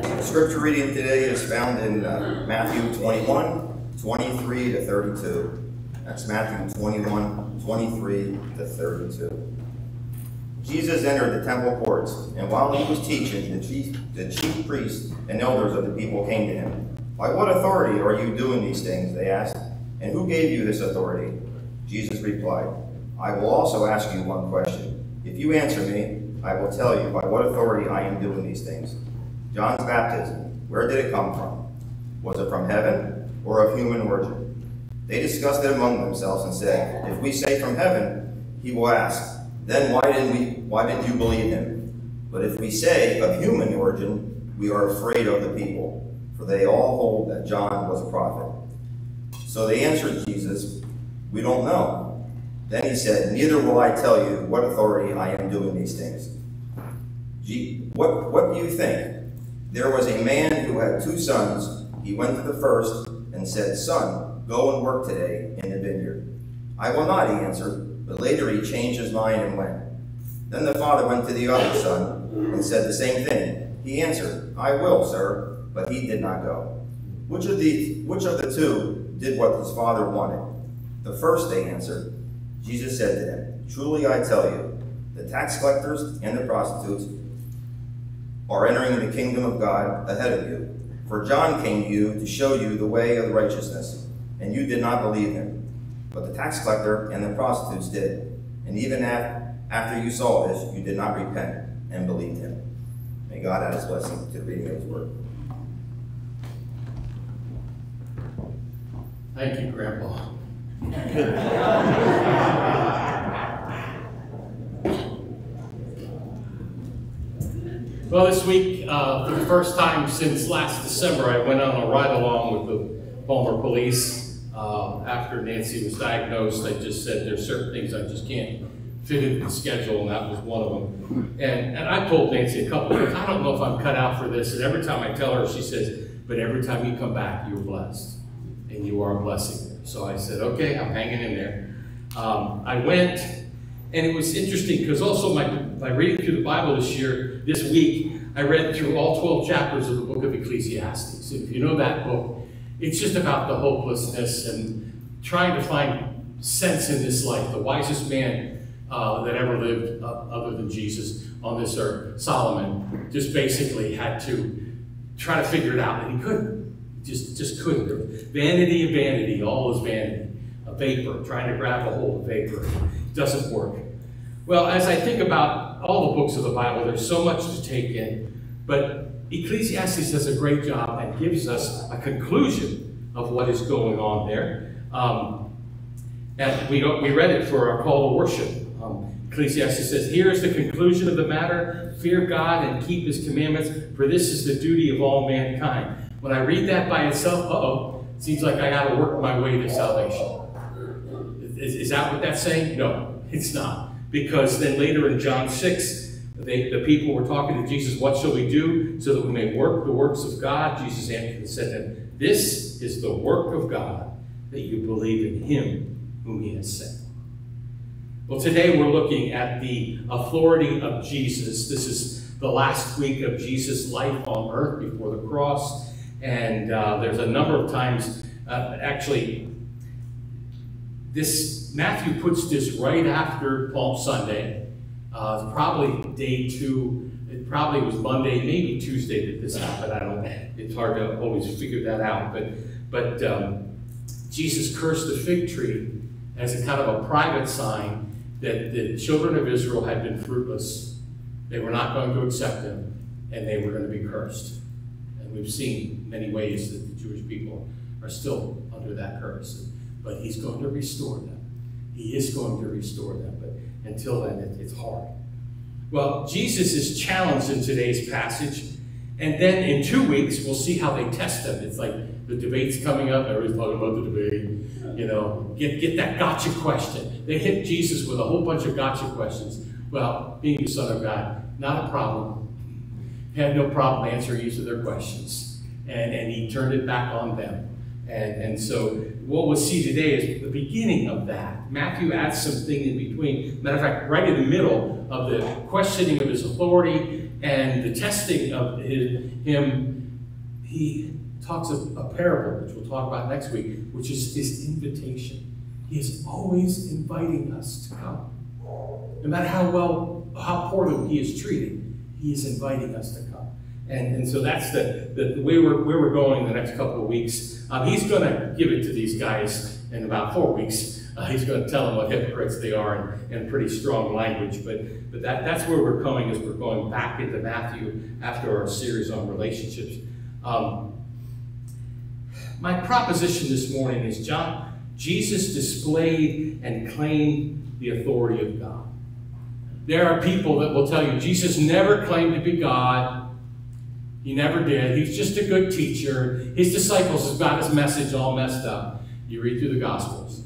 Scripture reading today is found in uh, Matthew 21, 23 to 32. That's Matthew 21, 23 to 32. Jesus entered the temple courts, and while he was teaching, the chief, the chief priests and elders of the people came to him. By what authority are you doing these things? They asked. And who gave you this authority? Jesus replied, I will also ask you one question. If you answer me, I will tell you by what authority I am doing these things. John's baptism, where did it come from? Was it from heaven or of human origin? They discussed it among themselves and said, If we say from heaven, he will ask, then why didn't we why didn't you believe him? But if we say of human origin, we are afraid of the people, for they all hold that John was a prophet. So they answered Jesus, We don't know. Then he said, Neither will I tell you what authority I am doing these things. What, what do you think? There was a man who had two sons. He went to the first and said, Son, go and work today in the vineyard. I will not, he answered, but later he changed his mind and went. Then the father went to the other son and said the same thing. He answered, I will, sir, but he did not go. Which of the which of the two did what his father wanted? The first, they answered. Jesus said to them, Truly I tell you, the tax collectors and the prostitutes are entering the kingdom of God ahead of you. For John came to you to show you the way of righteousness, and you did not believe him. But the tax collector and the prostitutes did. And even after you saw this, you did not repent and believe him. May God add his blessing to the reading of his word. Thank you, Grandpa. well, this week, uh, for the first time since last December, I went on a ride along with the Palmer Police. Uh, after Nancy was diagnosed, I just said there's certain things I just can't fit into the schedule, and that was one of them. And, and I told Nancy a couple of times, I don't know if I'm cut out for this, and every time I tell her, she says, but every time you come back, you're blessed, and you are a blessing. So I said, okay, I'm hanging in there. Um, I went, and it was interesting because also my, my reading through the Bible this year, this week, I read through all 12 chapters of the book of Ecclesiastes. If you know that book, it's just about the hopelessness and trying to find sense in this life. The wisest man uh, that ever lived uh, other than Jesus on this earth, Solomon, just basically had to try to figure it out, and he couldn't. Just, just couldn't. Vanity of vanity, all is vanity. A vapor, trying to grab a hold of vapor. doesn't work. Well, as I think about all the books of the Bible, there's so much to take in, but Ecclesiastes does a great job and gives us a conclusion of what is going on there. Um, and we, we read it for our call to worship. Um, Ecclesiastes says, Here is the conclusion of the matter fear God and keep his commandments, for this is the duty of all mankind. When I read that by itself, uh oh, it seems like I got to work my way to salvation. Is, is, that what that's saying? No, it's not. Because then later in John 6, they, the people were talking to Jesus, What shall we do so that we may work the works of God? Jesus answered and said to them, This is the work of God, that you believe in him whom he has sent. Well, today we're looking at the authority of Jesus. This is the last week of Jesus' life on earth before the cross. And uh, there's a number of times, uh, actually, this Matthew puts this right after Palm Sunday. Uh, probably day two. It probably was Monday, maybe Tuesday that this happened. I don't. It's hard to always figure that out. But but um, Jesus cursed the fig tree as a kind of a private sign that the children of Israel had been fruitless. They were not going to accept him, and they were going to be cursed. And we've seen many ways that the Jewish people are still under that curse but he's going to restore them. He is going to restore them, but until then, it, it's hard. Well, Jesus is challenged in today's passage, and then in two weeks, we'll see how they test him. It's like the debate's coming up, everybody's talking about the debate. You know, get, get that gotcha question. They hit Jesus with a whole bunch of gotcha questions. Well, being the Son of God, not a problem. He had no problem answering each of their questions. And, and he turned it back on them. And, and so what we'll see today is the beginning of that. Matthew adds something in between. Matter of fact, right in the middle of the questioning of his authority And the testing of his, him, he talks of a parable, which we'll talk about next week, which is his invitation. He is always inviting us to come. No matter how well, how poorly he is treated, he is inviting us to come. And, and so that's the, the, the way we're, where we're going in the next couple of weeks. Um, he's going to give it to these guys in about four weeks. Uh, he's going to tell them what hypocrites they are in, in pretty strong language. But, but that, that's where we're coming as we're going back into Matthew after our series on relationships. Um, my proposition this morning is John, Jesus displayed and claimed the authority of God. There are people that will tell you Jesus never claimed to be God. He never did. He's just a good teacher. His disciples have got his message all messed up. You read through the Gospels.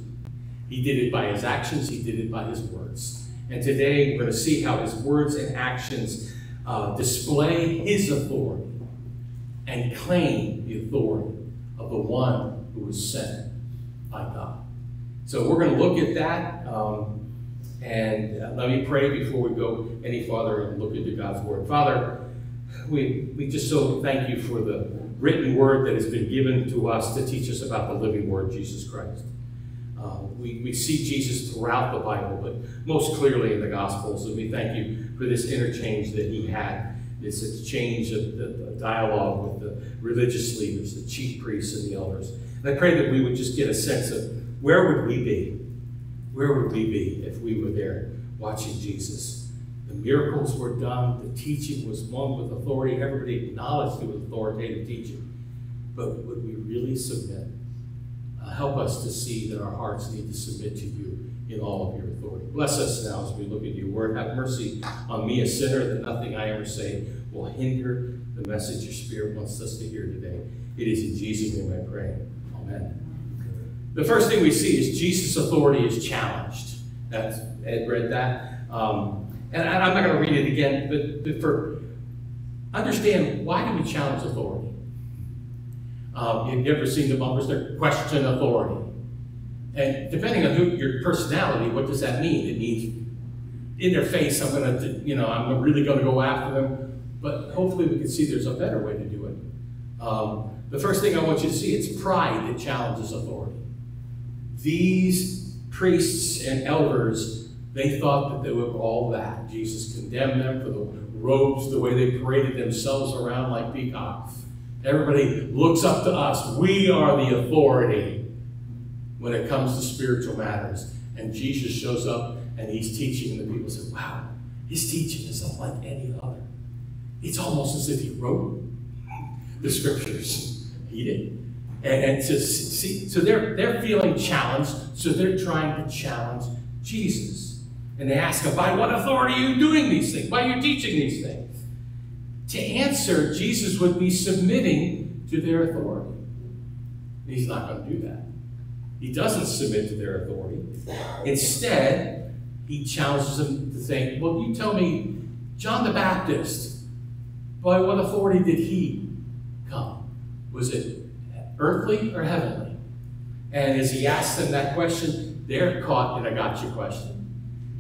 He did it by his actions, he did it by his words. And today we're going to see how his words and actions uh, display his authority and claim the authority of the one who was sent by God. So we're going to look at that. Um, and uh, let me pray before we go any farther and look into God's Word. Father, we, we just so thank you for the written word that has been given to us to teach us about the living Word, Jesus Christ. Uh, we, we see Jesus throughout the Bible, but most clearly in the Gospels. And we thank you for this interchange that he had, this exchange of the, the dialogue with the religious leaders, the chief priests, and the elders. And I pray that we would just get a sense of where would we be where would we be if we were there watching Jesus? The miracles were done, the teaching was one with authority, everybody acknowledged it was authoritative teaching. But would we really submit? Uh, help us to see that our hearts need to submit to you in all of your authority. Bless us now as we look at your word. Have mercy on me, a sinner, that nothing I ever say will hinder the message your Spirit wants us to hear today. It is in Jesus' name I pray. Amen. The first thing we see is Jesus' authority is challenged. That's, Ed read that. Um, and I'm not going to read it again, but, for understand why do we challenge authority? Um, have you ever seen the bumpers there? Question authority. And depending on who your personality, what does that mean? It means in their face, I'm going to, you know, I'm really going to go after them. But hopefully we can see there's a better way to do it. Um, the first thing I want you to see, it's pride that challenges authority. These priests and elders, they thought that they were all that. Jesus condemned them for the robes, the way they paraded themselves around like peacocks. Everybody looks up to us. We are the authority when it comes to spiritual matters. And Jesus shows up and he's teaching, and the people say, Wow, his teaching is unlike any other. It's almost as if he wrote the scriptures. He did. And, and to see, so they're, they're feeling challenged, so they're trying to challenge Jesus. And they ask him, by what authority are you doing these things? Why are you teaching these things? To answer, Jesus would be submitting to their authority. He's not going to do that. He doesn't submit to their authority. Instead, he challenges them to say, well, you tell me, John the Baptist, by what authority did he come? Was it earthly or heavenly? And as he asks them that question, they're caught in a gotcha question.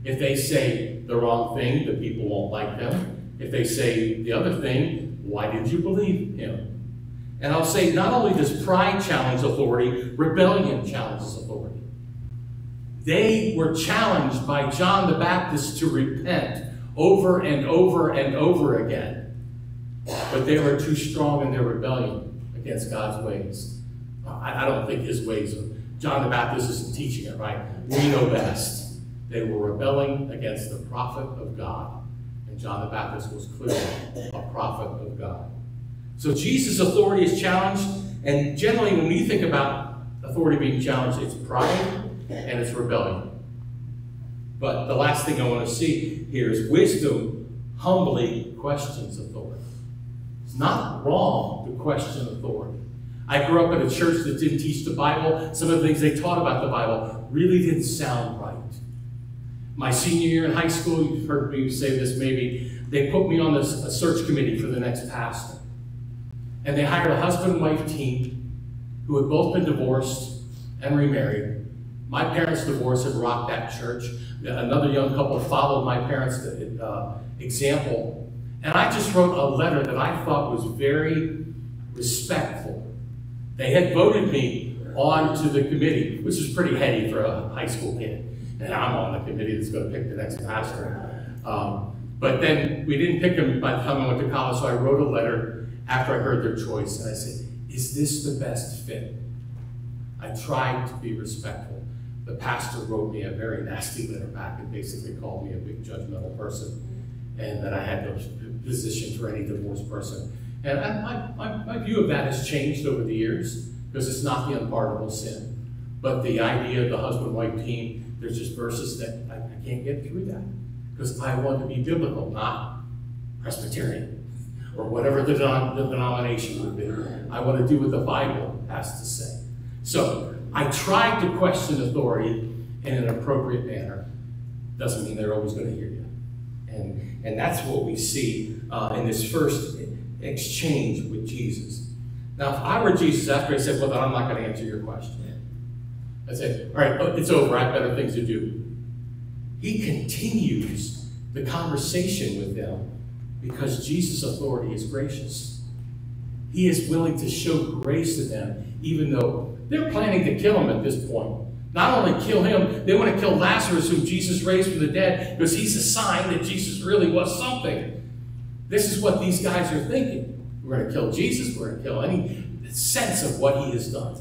If they say the wrong thing, the people won't like them. If they say the other thing, why did you believe him? And I'll say, not only does pride challenge authority, rebellion challenges authority. They were challenged by John the Baptist to repent over and over and over again. But they were too strong in their rebellion against God's ways. I, don't think his ways are. John the Baptist isn't teaching it, right? We know best. They were rebelling against the prophet of God. And John the Baptist was clearly a prophet of God. So Jesus' authority is challenged. And generally, when we think about authority being challenged, it's pride and it's rebellion. But the last thing I want to see here is wisdom humbly questions authority. It's not wrong to question authority. I grew up in a church that didn't teach the Bible. Some of the things they taught about the Bible really didn't sound right. My senior year in high school, you've heard me say this maybe, they put me on this, a search committee for the next pastor. And they hired a husband and wife team who had both been divorced and remarried. My parents' divorce had rocked that church. Another young couple followed my parents' uh, example And I just wrote a letter that I thought was very respectful. They had voted me on to the committee, which is pretty heady for a high school kid. And I'm on the committee that's going to pick the next pastor. Um, but then we didn't pick him by the time I went to college, so I wrote a letter after I heard their choice. And I said, Is this the best fit? I tried to be respectful. The pastor wrote me a very nasty letter back and basically called me a big judgmental person and that I had no position for any divorced person. And I, my, my, my view of that has changed over the years because it's not the unpardonable sin. But the idea of the husband-wife team, there's just verses that I, I can't get through that because I want to be biblical, not Presbyterian or whatever the, the denomination would be. I want to do what the Bible has to say. So I tried to question authority in an appropriate manner. Doesn't mean they're always going to hear you. And, and that's what we see uh, in this first exchange with Jesus. Now, if I were Jesus after I said, Well, then I'm not going to answer your question, I said, All right, oh, it's over. I have better things to do. He continues the conversation with them because Jesus' authority is gracious. He is willing to show grace to them, even though they're planning to kill him at this point. Not only kill him, they want to kill Lazarus, whom Jesus raised from the dead, because he's a sign that Jesus really was something. This is what these guys are thinking. We're going to kill Jesus, we're going to kill any sense of what he has done.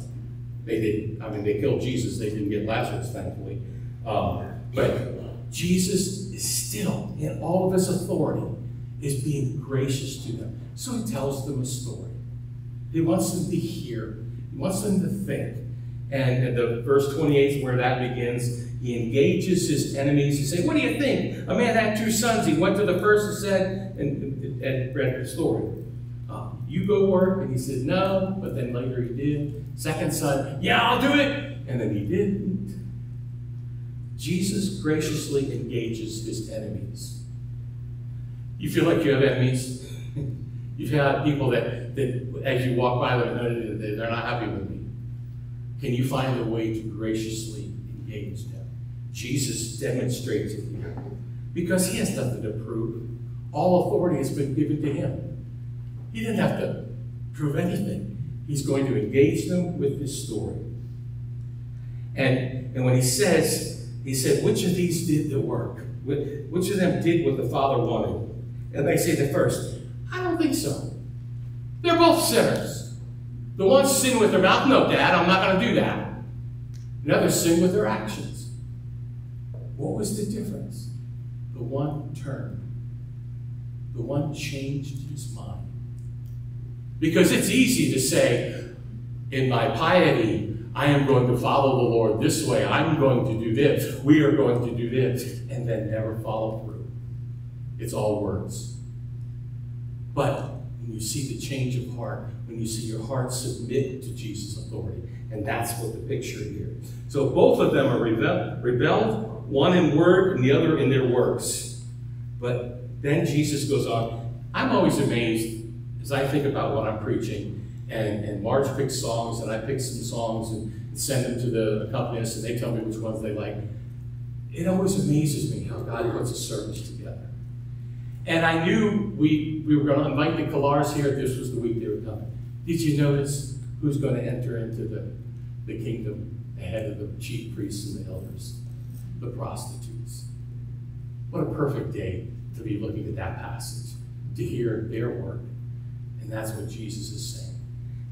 They didn't. I mean, they killed Jesus, they didn't get Lazarus, thankfully. Um, but Jesus is still, in all of his authority, is being gracious to them. So he tells them a story. He wants them to hear, he wants them to think. And the verse 28 is where that begins. He engages his enemies. He says, What do you think? A man had two sons. He went to the first and said, and, and read the story. You go work. And he said, No. But then later he did. Second son, Yeah, I'll do it. And then he didn't. Jesus graciously engages his enemies. You feel like you have enemies? You've had people that, that as you walk by them, they're not happy with me. Can you find a way to graciously engage them? Jesus demonstrates it here because he has nothing to prove. All authority has been given to him. He didn't have to prove anything. He's going to engage them with this story. And, and when he says, he said, which of these did the work? Which of them did what the Father wanted? And they say the first, I don't think so. They're both sinners. The one sin with their mouth, no, Dad, I'm not going to do that. The others sin with their actions. What was the difference? The one turned. The one changed his mind. Because it's easy to say, in my piety, I am going to follow the Lord this way. I'm going to do this. We are going to do this. And then never follow through. It's all words. But when you see the change of heart, when you see your heart submit to Jesus' authority. And that's what the picture here. So both of them are rebel, rebelled, one in word and the other in their works. But then Jesus goes on. I'm always amazed as I think about what I'm preaching. And, and Marge picks songs, and I pick some songs and send them to the accompanists, and they tell me which ones they like. It always amazes me how God puts a service together. And I knew we, we were going to invite the Kalars here. This was the week they were coming. Did you notice who's going to enter into the, the kingdom ahead of the chief priests and the elders? The prostitutes. What a perfect day to be looking at that passage, to hear their work. And that's what Jesus is saying.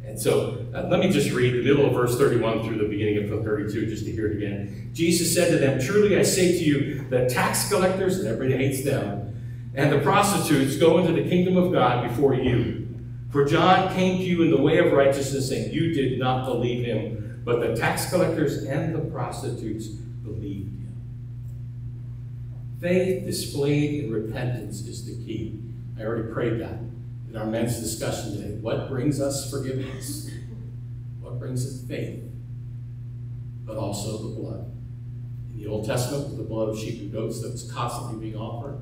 And so uh, let me just read the middle of verse 31 through the beginning of 32 just to hear it again. Jesus said to them, Truly I say to you, that tax collectors, and everybody hates them, and the prostitutes go into the kingdom of God before you. For John came to you in the way of righteousness, and you did not believe him, but the tax collectors and the prostitutes believed him. Faith displayed in repentance is the key. I already prayed that in our men's discussion today. What brings us forgiveness? What brings us faith? But also the blood. In the Old Testament, the blood of sheep and goats that was constantly being offered.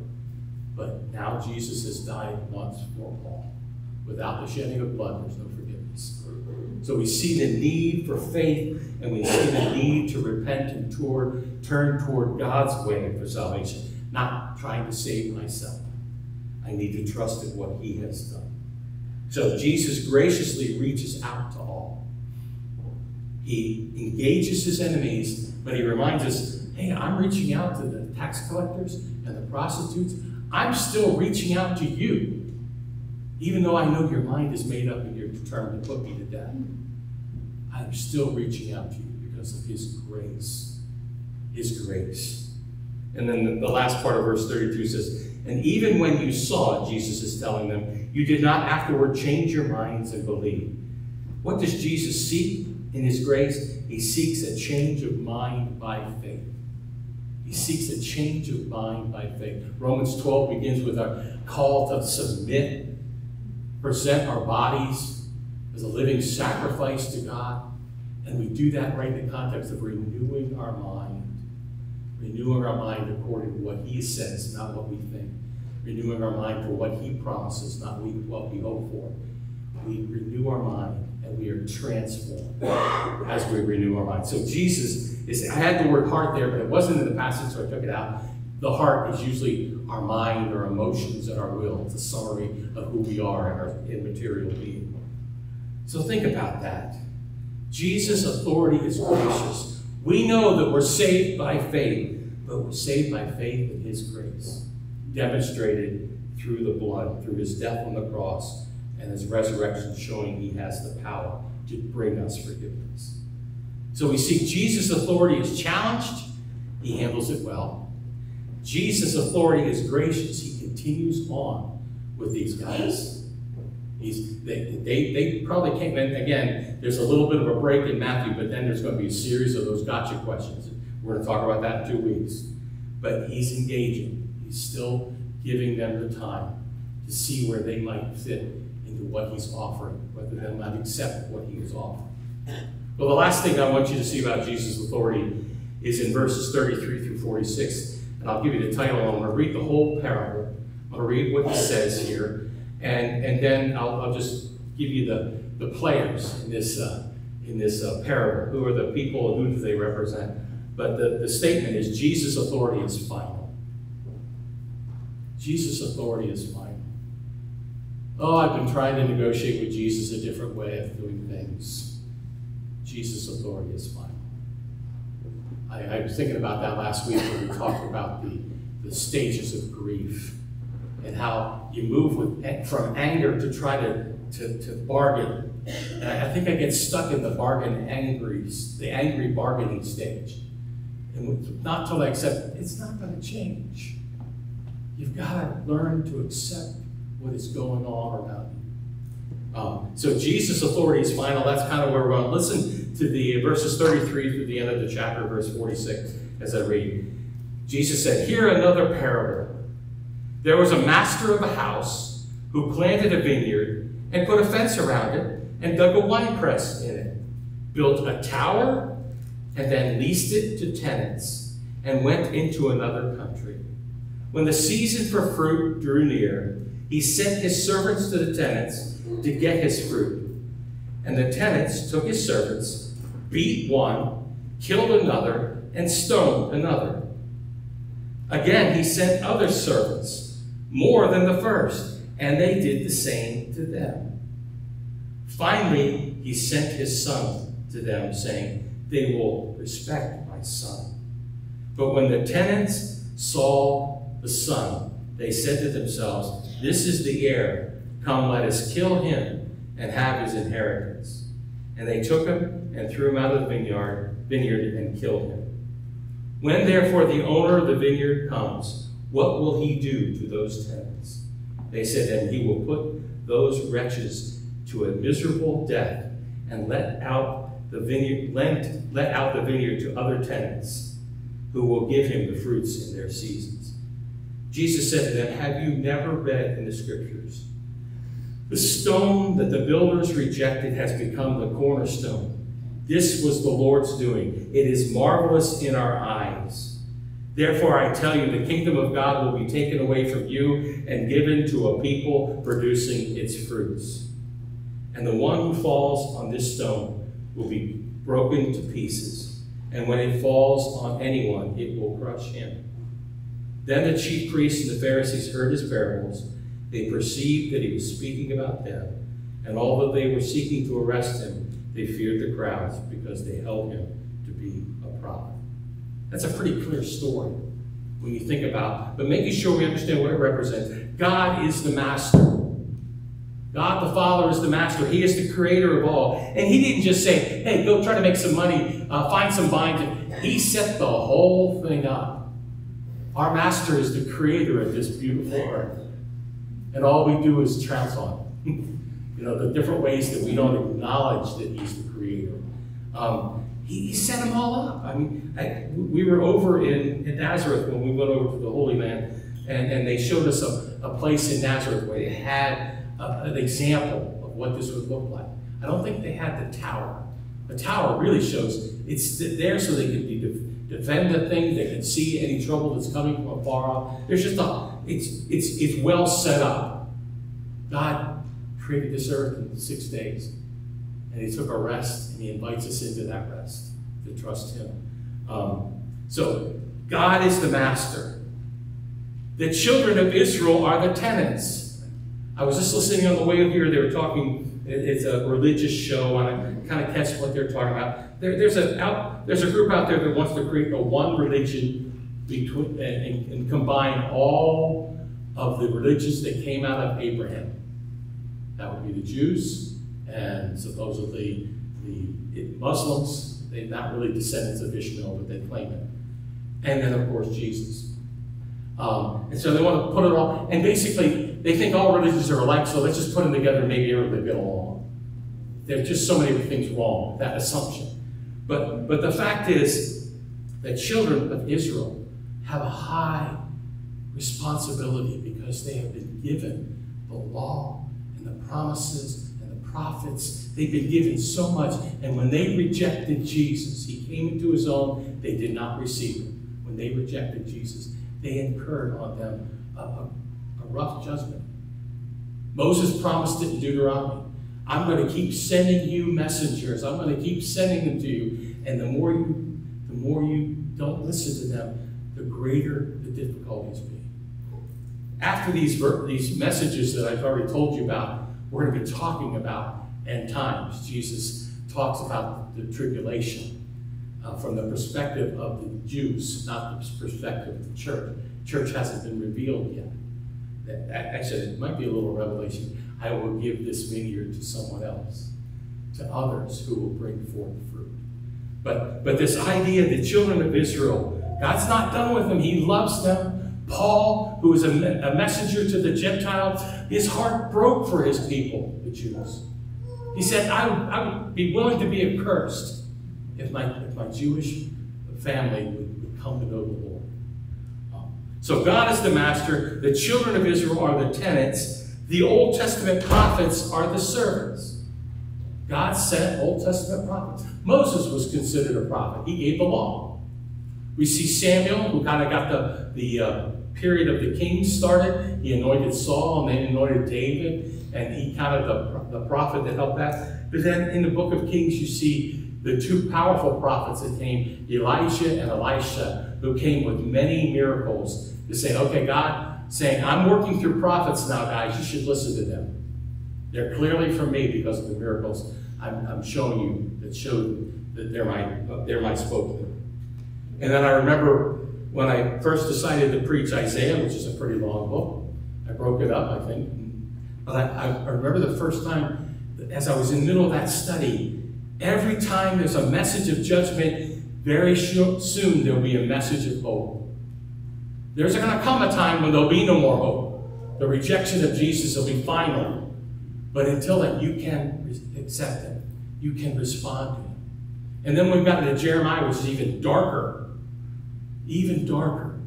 But now Jesus has died once for all. Without the shedding of blood, there's no forgiveness. So we see the need for faith, and we see the need to repent and toward, turn toward God's way for salvation, not trying to save myself. I need to trust in what he has done. So Jesus graciously reaches out to all. He engages his enemies, but he reminds us, hey, I'm reaching out to the tax collectors and the prostitutes. I'm still reaching out to you, even though I know your mind is made up and you're determined to put me to death. I'm still reaching out to you because of his grace. His grace. And then the last part of verse 32 says, And even when you saw, Jesus is telling them, you did not afterward change your minds and believe. What does Jesus seek in his grace? He seeks a change of mind by faith. He seeks a change of mind by faith. Romans 12 begins with our call to submit, present our bodies as a living sacrifice to God. And we do that right in the context of renewing our mind. Renewing our mind according to what He says, not what we think. Renewing our mind for what He promises, not what we hope for. We renew our mind and we are transformed as we renew our mind. So Jesus is, I had the word heart there, but it wasn't in the passage, so I took it out. The heart is usually our mind, our emotions, and our will. It's a summary of who we are and our immaterial being. So think about that. Jesus' authority is gracious. We know that we're saved by faith, but we're saved by faith in His grace, demonstrated through the blood, through His death on the cross, and His resurrection, showing He has the power to bring us forgiveness. So we see Jesus' authority is challenged, He handles it well. Jesus' authority is gracious, He continues on with these guys. He's, they, they, they probably came in, again, there's a little bit of a break in Matthew, but then there's going to be a series of those gotcha questions. We're going to talk about that in two weeks. But he's engaging. He's still giving them the time to see where they might fit into what he's offering, whether they might accept what he is offering. Well, the last thing I want you to see about Jesus' authority is in verses 33 through 46. And I'll give you the title. I'm going to read the whole parable. I'm going to read what he says here. And, and then I'll, I'll just give you the, the players in this, uh, in this uh, parable. Who are the people who do they represent? But the, the statement is Jesus' authority is final. Jesus' authority is final. Oh, I've been trying to negotiate with Jesus a different way of doing things. Jesus' authority is final. I, I was thinking about that last week when we talked about the, the stages of grief and how you move with, from anger to try to, to, to bargain. And I, think I get stuck in the bargain angry, the angry bargaining stage. And not till I accept it's not going to change. You've got to learn to accept what is going on around you. Um, so Jesus' authority is final. That's kind of where we're going listen to the verses 33 through the end of the chapter, verse 46, as I read. Jesus said, Hear another parable. There was a master of a house who planted a vineyard and put a fence around it and dug a winepress in it, built a tower, and then leased it to tenants and went into another country. When the season for fruit drew near, he sent his servants to the tenants to get his fruit. And the tenants took his servants, beat one, killed another, and stoned another. Again, he sent other servants more than the first, and they did the same to them. Finally, he sent his son to them, saying, They will respect my son. But when the tenants saw the son, they said to themselves, This is the heir. Come, let us kill him and have his inheritance. And they took him and threw him out of the vineyard, vineyard and killed him. When therefore the owner of the vineyard comes, what will he do to those tenants? They said, And he will put those wretches to a miserable death and let out the vineyard, let, let out the vineyard to other tenants who will give him the fruits in their seasons. Jesus said to them, Have you never read in the scriptures? The stone that the builders rejected has become the cornerstone. This was the Lord's doing. It is marvelous in our eyes. Therefore, I tell you, the kingdom of God will be taken away from you and given to a people producing its fruits. And the one who falls on this stone will be broken to pieces. And when it falls on anyone, it will crush him. Then the chief priests and the Pharisees heard his parables, They perceived that he was speaking about them, and although they were seeking to arrest him, they feared the crowds because they held him to be a prophet. That's a pretty clear story when you think about, but making sure we understand what it represents. God is the master. God the Father is the master. He is the creator of all. And He didn't just say, hey, go try to make some money, uh, find some vines. He set the whole thing up. Our master is the creator of this beautiful earth. And all we do is trounce on it. you know, the different ways that we don't acknowledge that He's the creator. Um, he, he, set them all up. I mean, I, we were over in, in Nazareth when we went over to the Holy Land, and, and they showed us a, a place in Nazareth where they had a, an example of what this would look like. I don't think they had the tower. The tower really shows it's there so they be defend the thing, they can see any trouble that's coming from afar off. There's just a, it's, it's, it's well set up. God created this earth in six days, and He took a rest, and He invites us into that rest to trust Him. Um, so, God is the master. The children of Israel are the tenants. I was just listening on the way here. They were talking. It's a religious show, and I kind of catch what they're talking about. There, there's a out, there's a group out there that wants to create a one religion between and, and combine all of the religions that came out of Abraham. That would be the Jews and supposedly the Muslims. They're not really descendants of Ishmael, but they claim it. And then, of course, Jesus. Um, and so they want to put it all, and basically, they think all religions are alike, so let's just put them together and maybe everybody get along. There's just so many things wrong that assumption. But, but the fact is that children of Israel have a high responsibility because they have been given the law and the promises prophets. They've been given so much. And when they rejected Jesus, he came into his own, they did not receive him. When they rejected Jesus, they incurred on them a, a rough judgment. Moses promised it in Deuteronomy. I'm going to keep sending you messengers. I'm going to keep sending them to you. And the more you, the more you don't listen to them, the greater the difficulties be. After these, these messages that I've already told you about, we're going to be talking about end times. Jesus talks about the tribulation uh, from the perspective of the Jews, not the perspective of the church. Church hasn't been revealed yet actually, it might be a little revelation. I will give this vineyard to someone else, to others who will bring forth fruit. But, but this idea, the children of Israel, God's not done with them. He loves them. Paul, who was a, messenger to the Gentiles, his heart broke for his people, the Jews. He said, I would, I would be willing to be accursed if my, if my Jewish family would, would come to know the Lord. So God is the master, the children of Israel are the tenants, the Old Testament prophets are the servants. God sent Old Testament prophets. Moses was considered a prophet. He gave the law. We see Samuel, who kind of got the, the uh, period of the kings started. He anointed Saul and then anointed David, and he kind of the, the prophet that helped that. But then in the book of Kings, you see the two powerful prophets that came, Elijah and Elisha, who came with many miracles to say, okay, God saying, I'm working through prophets now, guys, you should listen to them. They're clearly from me because of the miracles I'm, I'm showing you that showed that they're my, they're my spokesman. And then I remember when I first decided to preach Isaiah, which is a pretty long book, I broke it up, I think. But I, I remember the first time, as I was in the middle of that study, every time there's a message of judgment, very soon there'll be a message of hope. There's going to come a time when there'll be no more hope. The rejection of Jesus will be final. But until then, you can accept it. You can respond to it. And then we've got to Jeremiah, which is even darker. Even darker.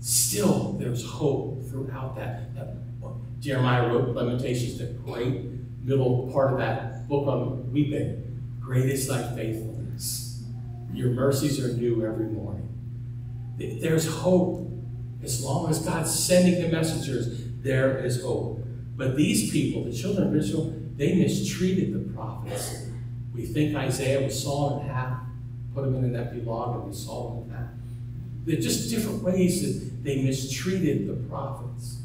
Still, there's hope throughout that. that Jeremiah wrote Lamentations, the great middle part of that book on weeping. Great is thy faithfulness. Your mercies are new every morning. There's hope. As long as God's sending the messengers, there is hope. But these people, the children of Israel, they mistreated the prophets. We think Isaiah was sawn in half, put him in an log, and we saw him in. They're just different ways that they mistreated the prophets.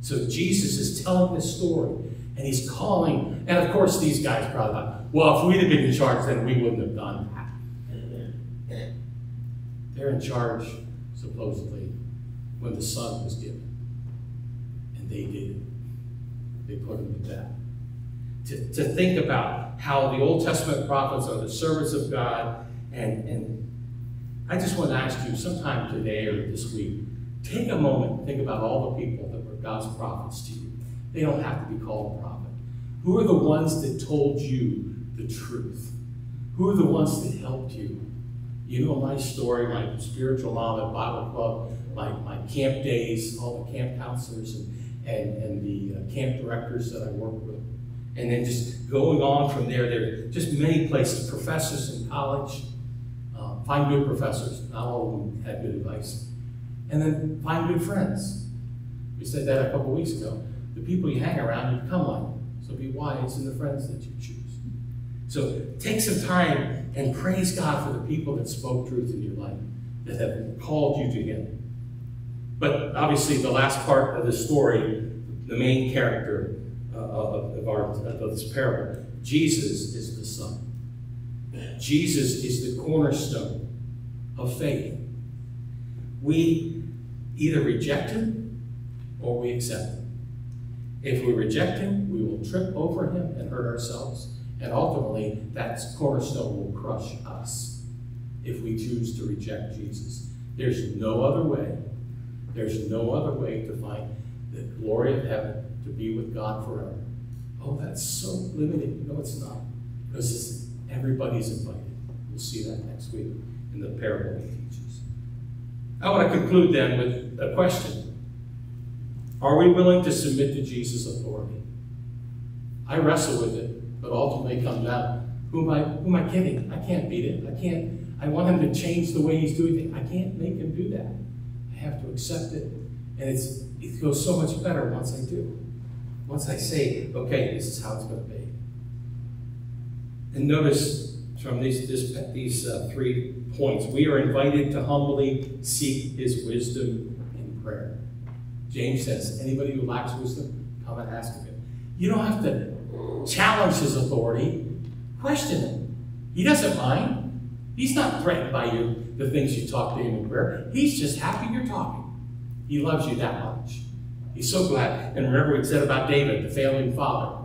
So Jesus is telling this story, and he's calling, and of course these guys probably thought, well, if we'd have been in charge, then we wouldn't have done that. They're in charge, supposedly, when the son was given. And they did it. They put him to death. To, to think about how the Old Testament prophets are the servants of God, and, and I just want to ask you sometime today or this week, take a moment and think about all the people that were God's prophets to you. They don't have to be called a prophet. Who are the ones that told you the truth? Who are the ones that helped you? You know my story, my spiritual mom at Bible Club, my, my camp days, all the camp counselors and, and, and the uh, camp directors that I work with. And then just going on from there, there are just many places, professors in college, find good professors, not all of them had good advice. And then find good friends. We said that a couple weeks ago. The people you hang around, you become like. So be wise in the friends that you choose. So take some time and praise God for the people that spoke truth in your life, that have called you to Him. But obviously, the last part of the story, the main character uh, of, of, our, of this parable, Jesus is the Son. Jesus is the cornerstone of faith. We either reject Him or we accept Him. If we reject Him, we will trip over Him and hurt ourselves. And ultimately, that cornerstone will crush us if we choose to reject Jesus. There's no other way. There's no other way to find the glory of heaven, to be with God forever. Oh, that's so limited. No, it's not. Because everybody's invited. We'll see that next week in the parable he teaches. I want to conclude then with a question. Are we willing to submit to Jesus' authority? I wrestle with it, but ultimately come down. Who am I, who am I kidding? I can't beat it. I can't, I want him to change the way he's doing things. I can't make him do that. I have to accept it. And it's, it goes so much better once I do. Once I say, okay, this is how it's going to be. And notice from these, this, these uh, three points, we are invited to humbly seek his wisdom in prayer. James says, anybody who lacks wisdom, come and ask of him. You don't have to challenge his authority, question him. He doesn't mind. He's not threatened by you, the things you talk to him in prayer. He's just happy you're talking. He loves you that much. He's so glad. And remember what he said about David, the failing father.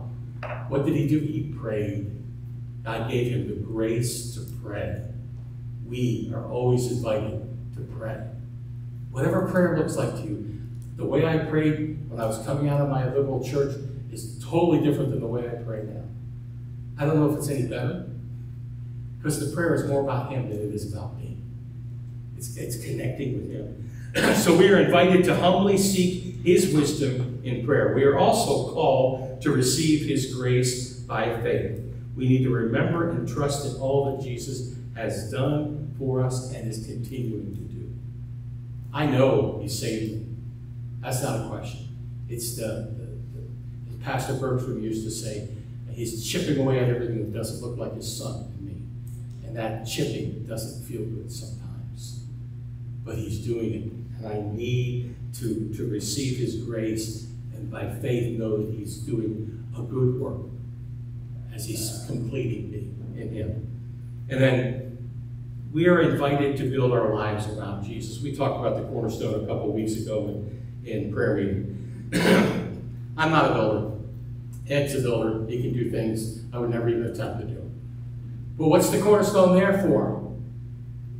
What did he do? He prayed. God gave him the grace to pray. We are always invited to pray. Whatever prayer looks like to you, the way I prayed when I was coming out of my liberal church is totally different than the way I pray now. I don't know if it's any better, because the prayer is more about Him than it is about me. It's, it's connecting with Him. so we are invited to humbly seek His wisdom in prayer. We are also called to receive His grace by faith. We need to remember and trust in all that Jesus has done for us and is continuing to do. I know He saved me. That's not a question. It's the, the, the Pastor Bertram used to say, he's chipping away at everything that doesn't look like his son in me. And that chipping doesn't feel good sometimes. But he's doing it. And I need to, to receive his grace and by faith know that he's doing a good work as he's completing me in him. And then we are invited to build our lives around Jesus. We talked about the cornerstone a couple weeks ago in, in prayer meeting. I'm not a builder. Ed's a builder. He can do things I would never even attempt to do. But what's the cornerstone there for?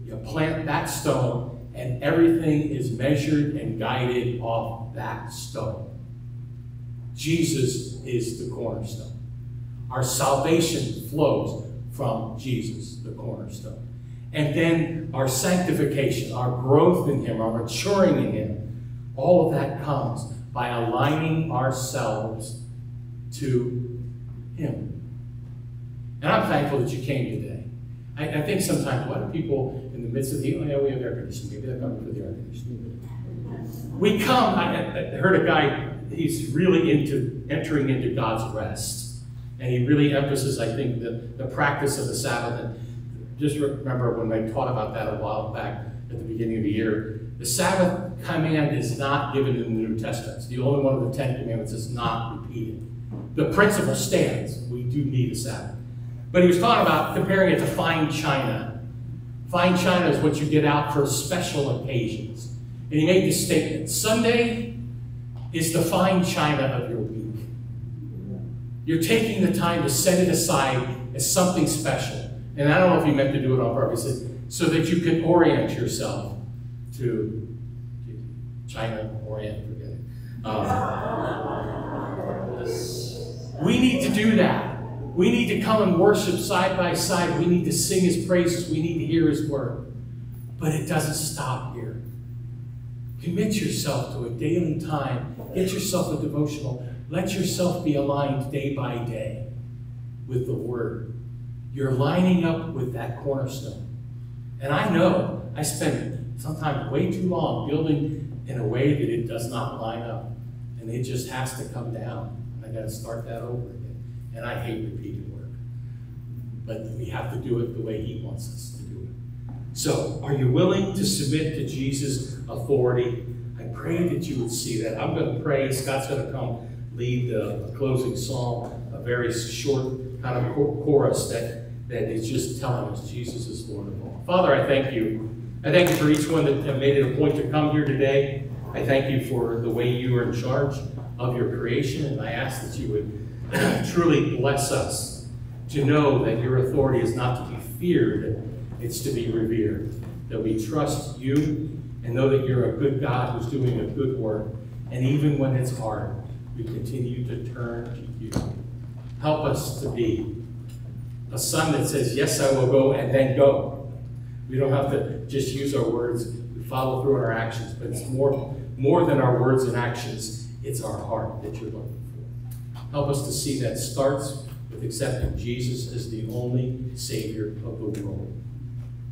You plant that stone, and everything is measured and guided off that stone. Jesus is the cornerstone. Our salvation flows from Jesus, the cornerstone. And then our sanctification, our growth in Him, our maturing in Him, all of that comes by aligning ourselves to Him. And I'm thankful that you came today. I, I think sometimes, why do people in the midst of the, oh yeah, we have air conditioning, maybe they're coming for the air conditioning. We come, I, I heard a guy, he's really into entering into God's rest. And he really emphasizes, I think, the, the practice of the Sabbath. And just remember when I taught about that a while back at the beginning of the year, the Sabbath command is not given in the New Testament. It's the only one of the Ten Commandments that's not repeated. The principle stands. We do need a Sabbath. But he was talking about comparing it to fine china. Fine china is what you get out for special occasions. And he made this statement Sunday is the fine china of. You're taking the time to set it aside as something special. And I don't know if he meant to do it on purpose, so that you can orient yourself to China, Orient, forget it. Um, we need to do that. We need to come and worship side by side. We need to sing his praises. We need to hear his word. But it doesn't stop here. Commit yourself to a daily time. Get yourself a devotional. Let yourself be aligned day by day with the word. You're lining up with that cornerstone. And I know I spend sometimes way too long building in a way that it does not line up. And it just has to come down. I got to start that over again. And I hate repeated work. But we have to do it the way He wants us to do it. So, are you willing to submit to Jesus' authority? I pray that you would see that. I'm going to pray. Scott's going to come lead the closing song, a very short kind of chorus that, that is just telling us Jesus is Lord of all. Father, I thank you. I thank you for each one that made it a point to come here today. I thank you for the way you are in charge of your creation, and I ask that you would truly bless us to know that your authority is not to be feared, it's to be revered. That we trust you and know that you're a good God who's doing a good work. And even when it's hard, we continue to turn to you. Help us to be a son that says, Yes, I will go, and then go. We don't have to just use our words, we follow through on our actions, but it's more, more than our words and actions, it's our heart that you're looking for. Help us to see that starts with accepting Jesus as the only Savior of the world.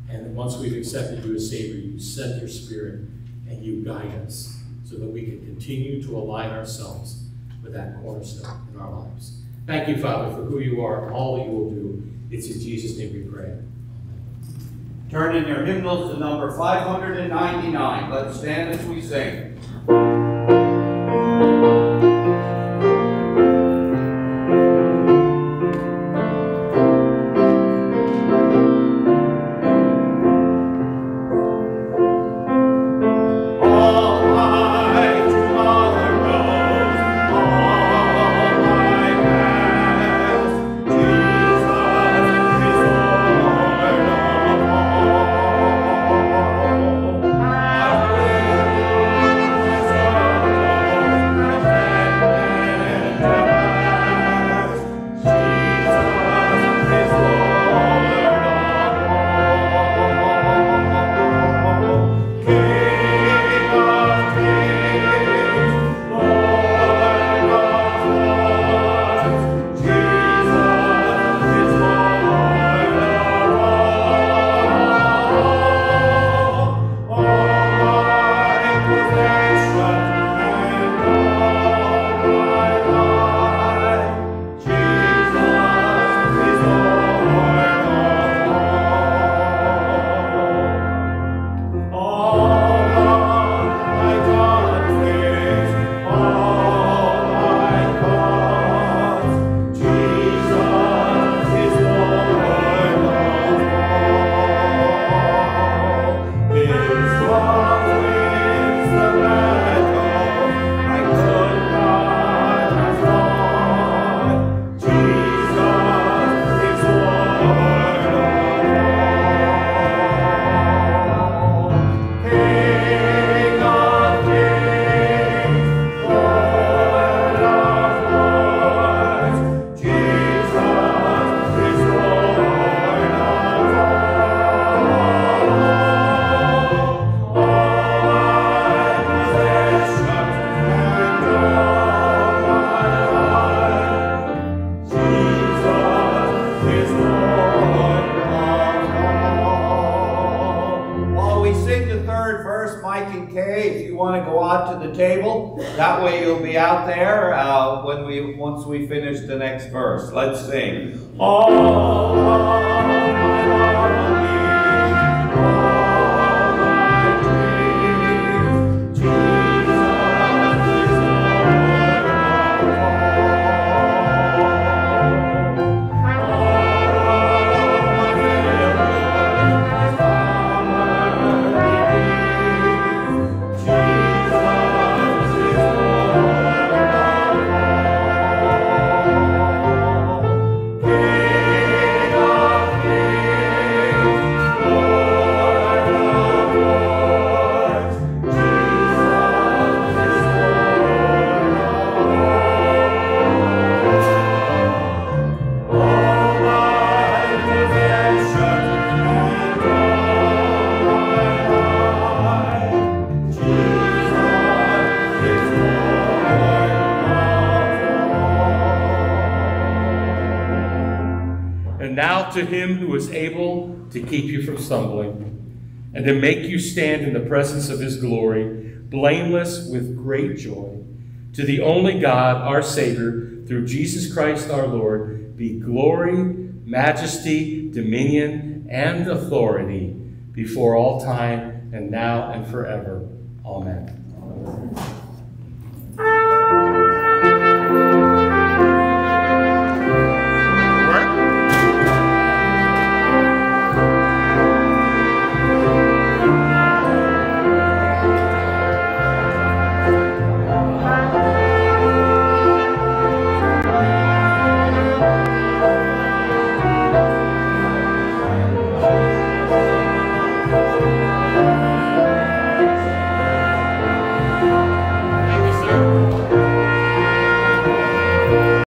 And once we've accepted you as Savior, you send your Spirit and you guide us so that we can continue to align ourselves with that cornerstone in our lives. Thank you, Father, for who you are and all that you will do. It's in Jesus' name we pray. Turn in your hymnals to number 599. Let's stand as we sing. Let's sing. Oh. To him who is able to keep you from stumbling and to make you stand in the presence of his glory, blameless with great joy. To the only God, our Savior, through Jesus Christ our Lord, be glory, majesty, dominion, and authority before all time and now and forever. Amen.